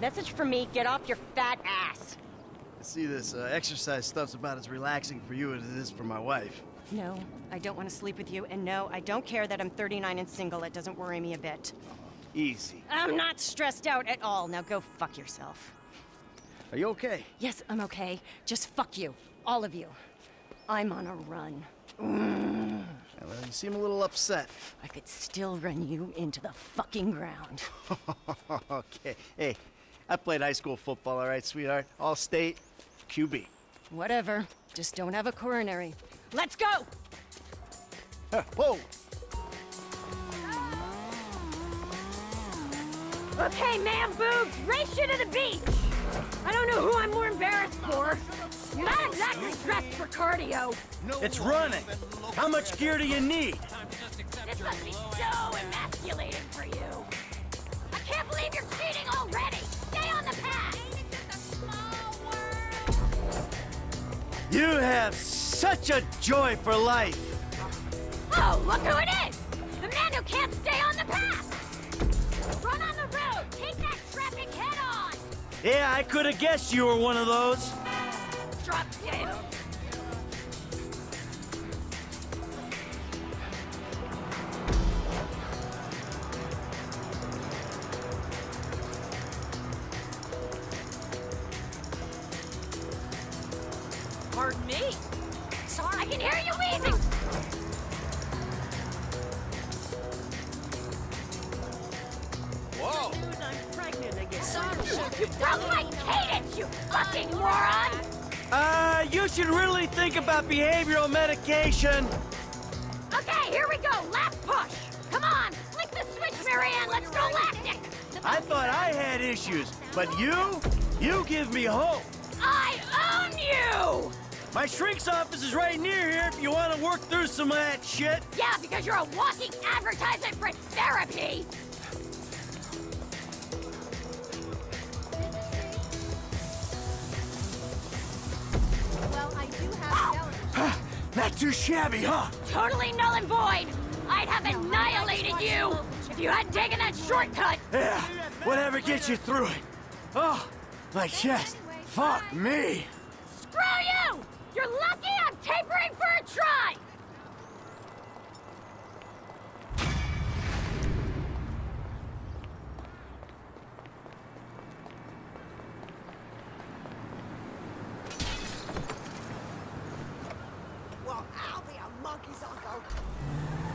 Message from me, get off your fat ass. I see this uh, exercise stuff's about as relaxing for you as it is for my wife. No, I don't want to sleep with you, and no, I don't care that I'm 39 and single. It doesn't worry me a bit. Easy. I'm not stressed out at all. Now go fuck yourself. Are you okay? Yes, I'm okay. Just fuck you. All of you. I'm on a run. Yeah, well, you seem a little upset. I could still run you into the fucking ground. okay. Hey, I played high school football, all right, sweetheart? All state, QB. Whatever. Just don't have a coronary. Let's go! Huh, Whoa! Okay, man boobs, race you to the beach! I don't know who I'm more embarrassed for. You're not exactly dressed for cardio. It's running. How much gear do you need? This must be so You have such a joy for life. Oh, look who it is! The man who can't stay on the path! Run on the road! Take that traffic head on! Yeah, I could have guessed you were one of those. Drop dead! Pardon me? Sorry. I can hear you wheezing! Whoa. You broke my cadence, you fucking moron! Uh, you should really think about behavioral medication. Okay, here we go. Last push. Come on, flick the switch, Marianne. Let's go lactic. I thought I had issues, but you? You give me hope. I own you. My shrink's office is right near here if you want to work through some of that shit. Yeah, because you're a walking advertisement for therapy. Well, I do have ah! skeleton. Not too shabby, huh? Totally null and void. I'd have annihilated you if you hadn't taken that shortcut. Yeah, whatever gets you through it. Oh, my chest. Fuck me. Screw you! You're lucky I'm tapering for a tri! Well, I'll be a monkey's uncle.